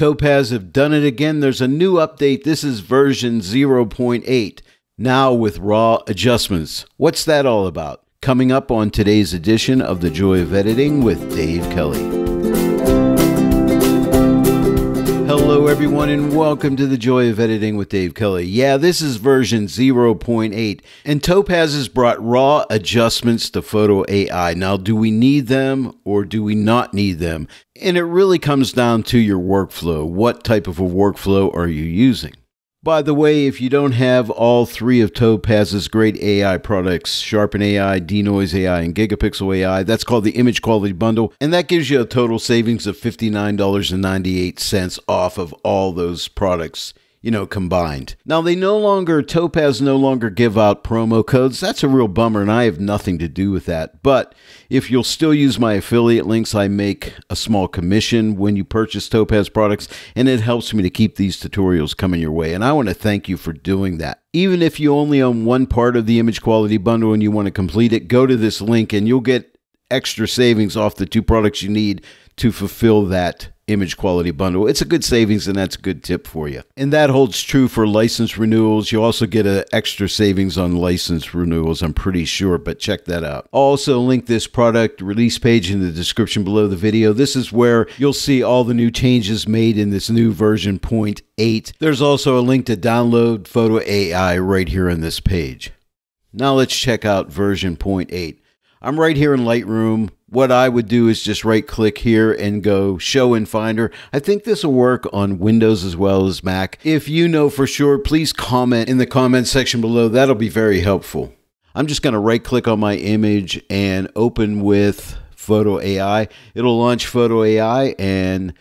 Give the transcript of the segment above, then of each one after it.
Topaz have done it again. There's a new update. This is version 0.8, now with raw adjustments. What's that all about? Coming up on today's edition of The Joy of Editing with Dave Kelly. Hello, everyone, and welcome to the Joy of Editing with Dave Kelly. Yeah, this is version 0.8, and Topaz has brought raw adjustments to Photo AI. Now, do we need them or do we not need them? And it really comes down to your workflow. What type of a workflow are you using? By the way, if you don't have all three of Topaz's great AI products, Sharpen AI, Denoise AI, and Gigapixel AI, that's called the Image Quality Bundle, and that gives you a total savings of $59.98 off of all those products you know, combined. Now, they no longer, Topaz no longer give out promo codes. That's a real bummer, and I have nothing to do with that. But if you'll still use my affiliate links, I make a small commission when you purchase Topaz products, and it helps me to keep these tutorials coming your way. And I want to thank you for doing that. Even if you only own one part of the image quality bundle and you want to complete it, go to this link and you'll get extra savings off the two products you need to fulfill that image quality bundle. It's a good savings and that's a good tip for you. And that holds true for license renewals. You also get an extra savings on license renewals, I'm pretty sure, but check that out. I'll also link this product release page in the description below the video. This is where you'll see all the new changes made in this new version 0.8. There's also a link to download Photo AI right here on this page. Now let's check out version 0.8. I'm right here in Lightroom what I would do is just right click here and go show in Finder. I think this will work on Windows as well as Mac. If you know for sure, please comment in the comment section below. That'll be very helpful. I'm just going to right click on my image and open with Photo AI. It'll launch Photo AI and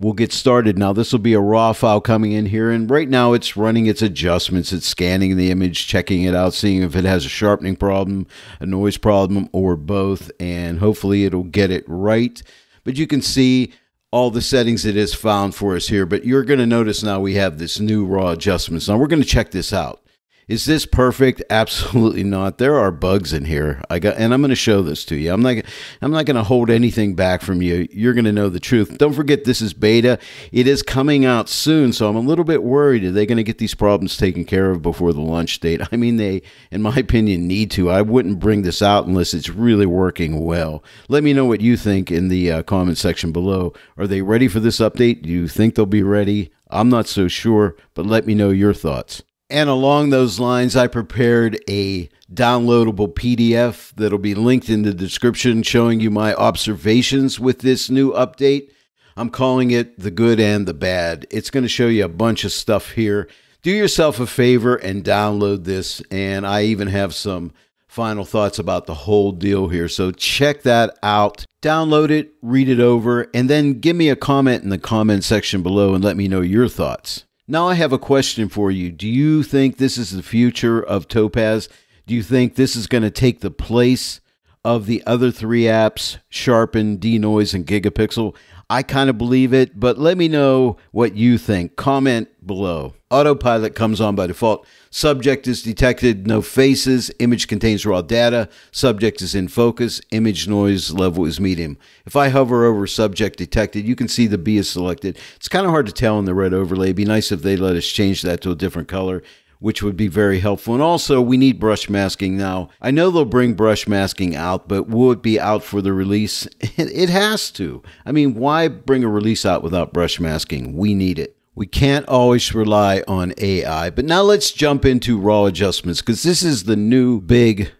we'll get started. Now, this will be a raw file coming in here, and right now it's running its adjustments. It's scanning the image, checking it out, seeing if it has a sharpening problem, a noise problem, or both, and hopefully it'll get it right. But you can see all the settings it has found for us here, but you're going to notice now we have this new raw adjustments. Now we're going to check this out. Is this perfect? Absolutely not. There are bugs in here. I got, and I'm going to show this to you. I'm not, I'm not going to hold anything back from you. You're going to know the truth. Don't forget, this is beta. It is coming out soon, so I'm a little bit worried. Are they going to get these problems taken care of before the launch date? I mean, they, in my opinion, need to. I wouldn't bring this out unless it's really working well. Let me know what you think in the uh, comment section below. Are they ready for this update? Do you think they'll be ready? I'm not so sure, but let me know your thoughts. And along those lines, I prepared a downloadable PDF that'll be linked in the description showing you my observations with this new update. I'm calling it the good and the bad. It's going to show you a bunch of stuff here. Do yourself a favor and download this. And I even have some final thoughts about the whole deal here. So check that out. Download it, read it over, and then give me a comment in the comment section below and let me know your thoughts. Now, I have a question for you. Do you think this is the future of Topaz? Do you think this is going to take the place of the other three apps, Sharpen, Denoise, and Gigapixel? I kind of believe it, but let me know what you think. Comment below. Autopilot comes on by default. Subject is detected, no faces. Image contains raw data. Subject is in focus. Image noise level is medium. If I hover over subject detected, you can see the B is selected. It's kind of hard to tell in the red overlay. It'd be nice if they let us change that to a different color which would be very helpful. And also, we need brush masking now. I know they'll bring brush masking out, but will it be out for the release? It has to. I mean, why bring a release out without brush masking? We need it. We can't always rely on AI. But now let's jump into raw adjustments because this is the new big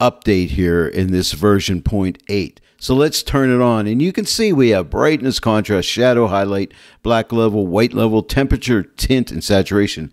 update here in this version 0.8. So let's turn it on. And you can see we have brightness, contrast, shadow, highlight, black level, white level, temperature, tint, and saturation.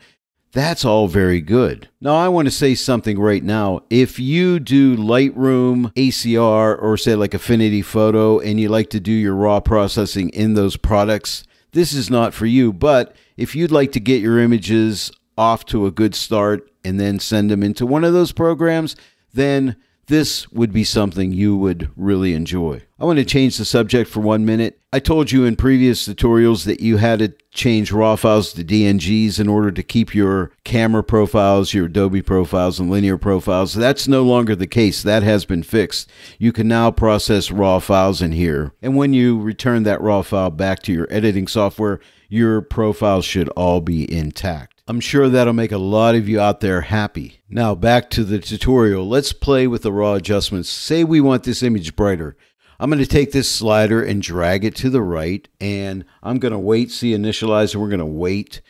That's all very good. Now, I want to say something right now. If you do Lightroom, ACR, or say like Affinity Photo, and you like to do your raw processing in those products, this is not for you. But if you'd like to get your images off to a good start and then send them into one of those programs, then this would be something you would really enjoy. I want to change the subject for one minute I told you in previous tutorials that you had to change RAW files to DNGs in order to keep your camera profiles, your Adobe profiles, and linear profiles. That's no longer the case. That has been fixed. You can now process RAW files in here. And when you return that RAW file back to your editing software, your profiles should all be intact. I'm sure that'll make a lot of you out there happy. Now back to the tutorial. Let's play with the raw adjustments. Say we want this image brighter. I'm going to take this slider and drag it to the right, and I'm going to wait, see initialize, and we're going to wait,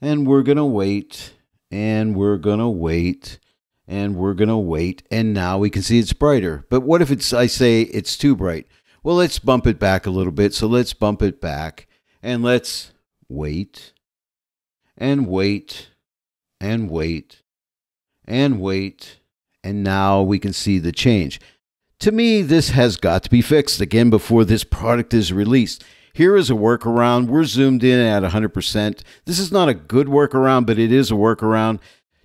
and we're going to wait, and we're going to wait, and we're going to wait, and now we can see it's brighter. But what if it's, I say it's too bright? Well, let's bump it back a little bit. So let's bump it back, and let's wait, and wait, and wait, and wait, and now we can see the change. To me, this has got to be fixed again before this product is released. Here is a workaround. We're zoomed in at 100%. This is not a good workaround, but it is a workaround.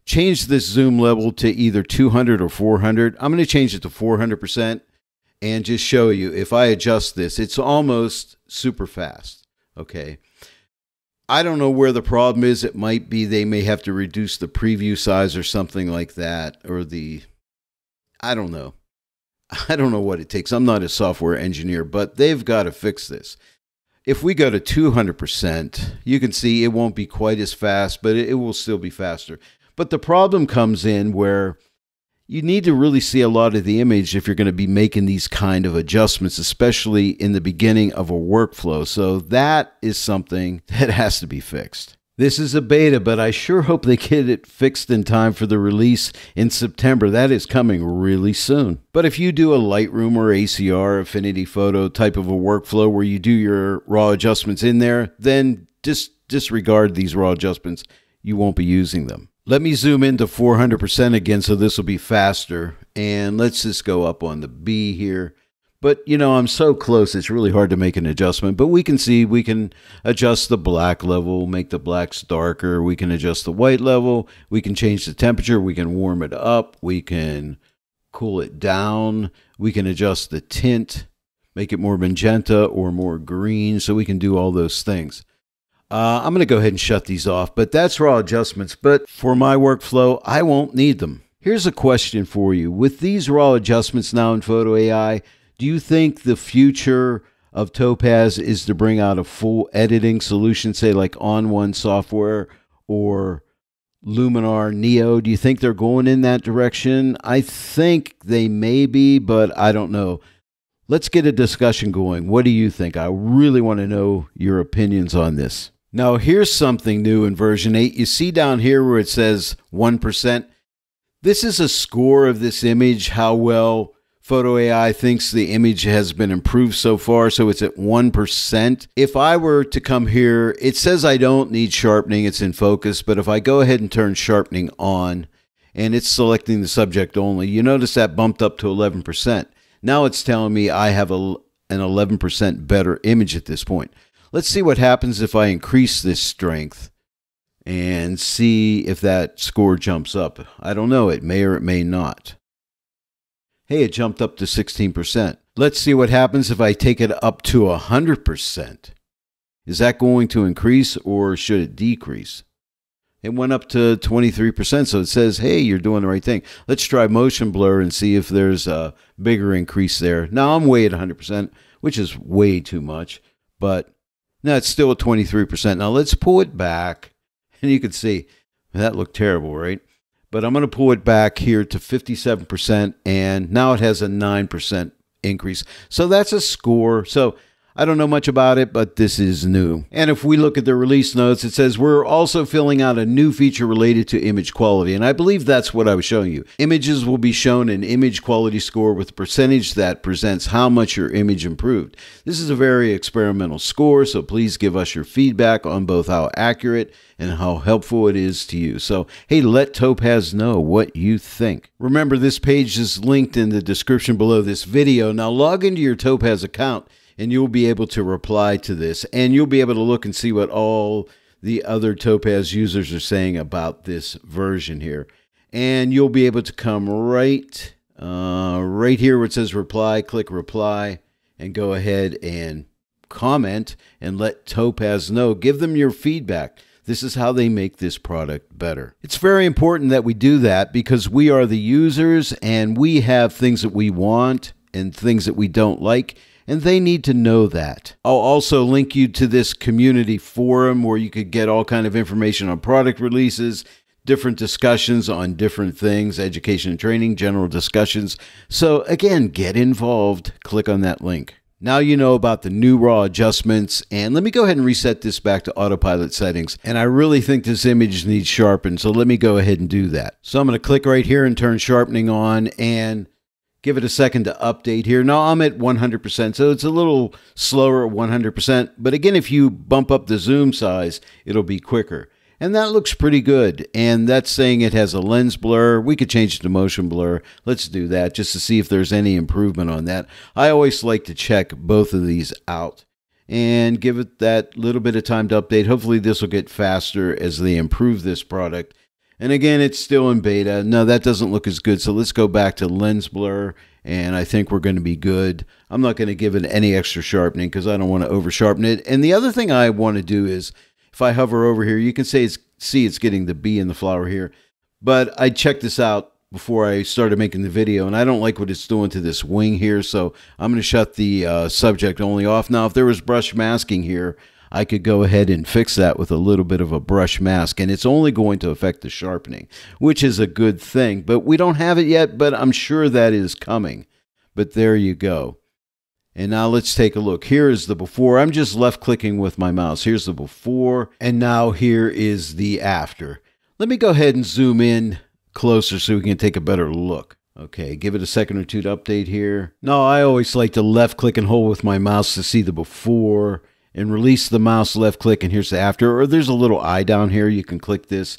Change this zoom level to either 200 or 400. I'm going to change it to 400% and just show you if I adjust this, it's almost super fast. Okay. I don't know where the problem is. It might be they may have to reduce the preview size or something like that, or the, I don't know. I don't know what it takes. I'm not a software engineer, but they've got to fix this. If we go to 200%, you can see it won't be quite as fast, but it, will still be faster. But the problem comes in where you need to really see a lot of the image if you're going to be making these kind of adjustments, especially in the beginning of a workflow. So that is something that has to be fixed. This is a beta, but I sure hope they get it fixed in time for the release in September. That is coming really soon. But if you do a Lightroom or ACR Affinity Photo type of a workflow where you do your raw adjustments in there, then just disregard these raw adjustments. You won't be using them. Let me zoom into 400% again so this will be faster. And let's just go up on the B here. But, you know, I'm so close, it's really hard to make an adjustment. But we can see we can adjust the black level, make the blacks darker. We can adjust the white level. We can change the temperature. We can warm it up. We can cool it down. We can adjust the tint, make it more magenta or more green. So we can do all those things. Uh, I'm going to go ahead and shut these off, but that's raw adjustments. But for my workflow, I won't need them. Here's a question for you. With these raw adjustments now in Photo AI, do you think the future of Topaz is to bring out a full editing solution, say like ON1 software or Luminar Neo? Do you think they're going in that direction? I think they may be, but I don't know. Let's get a discussion going. What do you think? I really want to know your opinions on this. Now, here's something new in version 8. You see down here where it says 1%. This is a score of this image, how well Photo AI thinks the image has been improved so far, so it's at 1%. If I were to come here, it says I don't need sharpening, it's in focus, but if I go ahead and turn sharpening on and it's selecting the subject only, you notice that bumped up to 11%. Now it's telling me I have a, an 11% better image at this point. Let's see what happens if I increase this strength and see if that score jumps up. I don't know, it may or it may not. Hey, it jumped up to 16%. Let's see what happens if I take it up to 100%. Is that going to increase or should it decrease? It went up to 23%, so it says, hey, you're doing the right thing. Let's try motion blur and see if there's a bigger increase there. Now I'm way at 100%, which is way too much, but now it's still at 23%. Now let's pull it back, and you can see that looked terrible, right? But I'm going to pull it back here to 57%, and now it has a 9% increase. So that's a score. So I don't know much about it, but this is new. And if we look at the release notes, it says we're also filling out a new feature related to image quality. And I believe that's what I was showing you. Images will be shown an image quality score with a percentage that presents how much your image improved. This is a very experimental score, so please give us your feedback on both how accurate and how helpful it is to you. So, hey, let Topaz know what you think. Remember, this page is linked in the description below this video. Now, log into your Topaz account and you'll be able to reply to this and you'll be able to look and see what all the other Topaz users are saying about this version here. And you'll be able to come right uh, right here where it says reply, click reply, and go ahead and comment and let Topaz know. Give them your feedback. This is how they make this product better. It's very important that we do that because we are the users and we have things that we want and things that we don't like and they need to know that. I'll also link you to this community forum where you could get all kind of information on product releases, different discussions on different things, education and training, general discussions. So again, get involved. Click on that link. Now you know about the new raw adjustments and let me go ahead and reset this back to autopilot settings. And I really think this image needs sharpened. So let me go ahead and do that. So I'm going to click right here and turn sharpening on and give it a second to update here. Now I'm at 100%, so it's a little slower at 100%. But again, if you bump up the zoom size, it'll be quicker. And that looks pretty good. And that's saying it has a lens blur. We could change it to motion blur. Let's do that just to see if there's any improvement on that. I always like to check both of these out and give it that little bit of time to update. Hopefully, this will get faster as they improve this product. And again, it's still in beta. No, that doesn't look as good. So let's go back to lens blur, and I think we're going to be good. I'm not going to give it any extra sharpening because I don't want to over sharpen it. And the other thing I want to do is if I hover over here, you can say it's, see it's getting the bee in the flower here. But I checked this out before I started making the video, and I don't like what it's doing to this wing here, so I'm going to shut the uh, subject only off. Now, if there was brush masking here, I could go ahead and fix that with a little bit of a brush mask, and it's only going to affect the sharpening, which is a good thing. But we don't have it yet, but I'm sure that is coming. But there you go. And now let's take a look. Here is the before. I'm just left clicking with my mouse. Here's the before. And now here is the after. Let me go ahead and zoom in closer so we can take a better look. Okay, give it a second or two to update here. No, I always like to left click and hold with my mouse to see the before and release the mouse left click and here's the after. Or there's a little eye down here. You can click this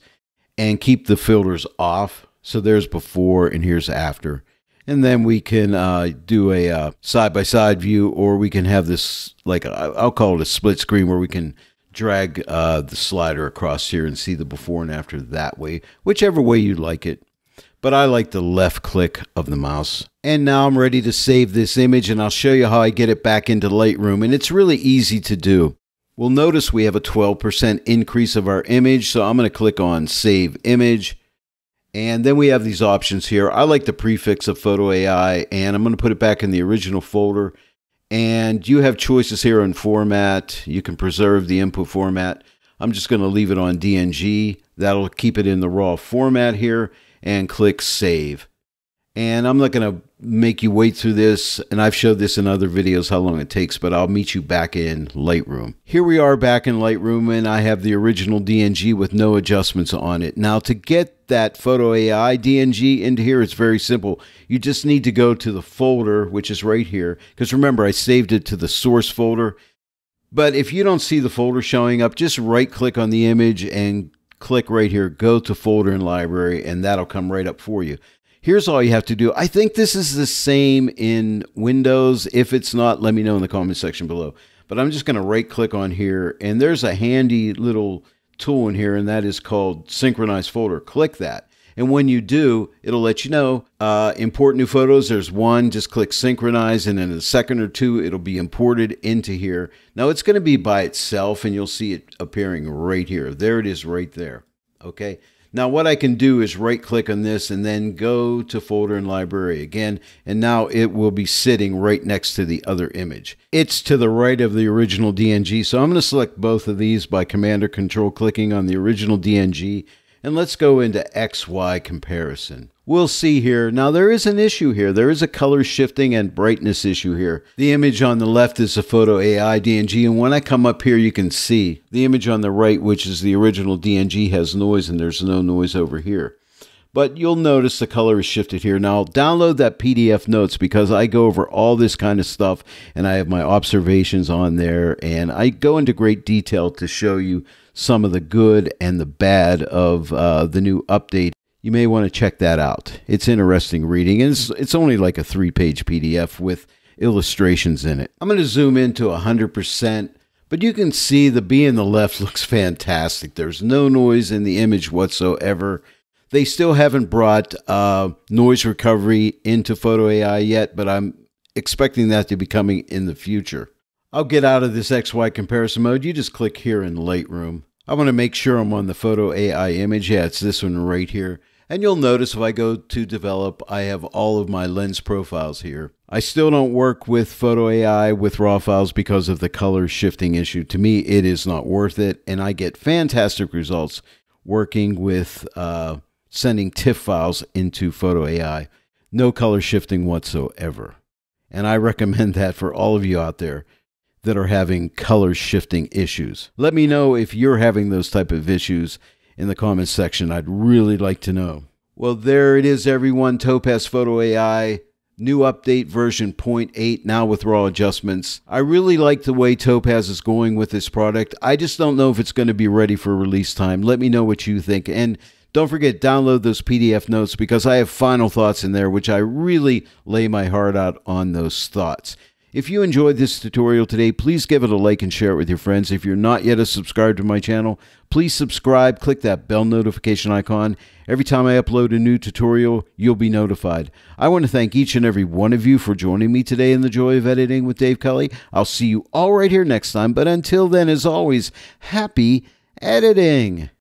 and keep the filters off. So there's before and here's after and then we can uh, do a side by side view, or we can have this like I'll call it a split screen where we can drag uh, the slider across here and see the before and after that way, whichever way you like it. But I like the left click of the mouse. And now I'm ready to save this image and I'll show you how I get it back into Lightroom. And it's really easy to do. We'll notice we have a 12% increase of our image. So I'm going to click on Save Image. And then we have these options here. I like the prefix of Photo AI, and I'm going to put it back in the original folder. And you have choices here on format. You can preserve the input format. I'm just going to leave it on DNG. That'll keep it in the raw format here and click Save. And I'm not going to make you wait through this, and I've showed this in other videos how long it takes, but I'll meet you back in Lightroom. Here we are back in Lightroom, and I have the original DNG with no adjustments on it. Now, to get that Photo AI DNG into here, it's very simple. You just need to go to the folder, which is right here, because remember, I saved it to the source folder. But if you don't see the folder showing up, just right click on the image and click right here, go to folder and library, and that'll come right up for you. Here's all you have to do. I think this is the same in Windows. If it's not, let me know in the comment section below. But I'm just going to right click on here, and there's a handy little tool in here, and that is called Synchronize Folder. Click that. And when you do, it'll let you know uh, import new photos. There's one, just click synchronize, and in a second or two, it'll be imported into here. Now it's going to be by itself, and you'll see it appearing right here. There it is right there. Okay. Now what I can do is right click on this and then go to folder and library again and now it will be sitting right next to the other image. It's to the right of the original DNG so I'm going to select both of these by command or control clicking on the original DNG and let's go into XY comparison. We'll see here. Now there is an issue here. There is a color shifting and brightness issue here. The image on the left is a photo AI DNG and when I come up here you can see the image on the right which is the original DNG has noise and there's no noise over here. But you'll notice the color is shifted here. Now download that PDF notes because I go over all this kind of stuff and I have my observations on there and I go into great detail to show you some of the good and the bad of uh, the new update. You may want to check that out. It's interesting reading, and it's, it's only like a three page PDF with illustrations in it. I'm going to zoom into 100%, but you can see the bee in the left looks fantastic. There's no noise in the image whatsoever. They still haven't brought uh, noise recovery into Photo AI yet, but I'm expecting that to be coming in the future. I'll get out of this XY comparison mode. You just click here in Lightroom. I want to make sure I'm on the photo AI image. Yeah, it's this one right here. And you'll notice if I go to develop, I have all of my lens profiles here. I still don't work with Photo AI with RAW files because of the color shifting issue. To me, it is not worth it. And I get fantastic results working with uh, sending TIFF files into Photo AI. No color shifting whatsoever. And I recommend that for all of you out there that are having color shifting issues. Let me know if you're having those type of issues in the comments section. I'd really like to know. Well, there it is, everyone. Topaz Photo AI, new update version 0.8, now with raw adjustments. I really like the way Topaz is going with this product. I just don't know if it's going to be ready for release time. Let me know what you think. And don't forget, download those PDF notes because I have final thoughts in there, which I really lay my heart out on those thoughts. If you enjoyed this tutorial today, please give it a like and share it with your friends. If you're not yet a subscriber to my channel, please subscribe. Click that bell notification icon. Every time I upload a new tutorial, you'll be notified. I want to thank each and every one of you for joining me today in the joy of editing with Dave Kelly. I'll see you all right here next time. But until then, as always, happy editing.